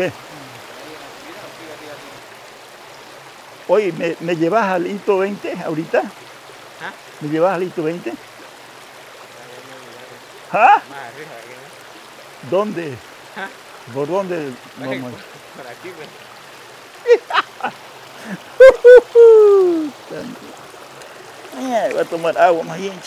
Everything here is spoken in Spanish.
¿Qué? Oye, ¿me, me llevas al hito 20 ahorita? ¿Ah? ¿Me llevas al hito 20? ¿Ah? ¿Dónde? ¿Por dónde? Vamos? Por aquí, pues. Voy a tomar agua más bien.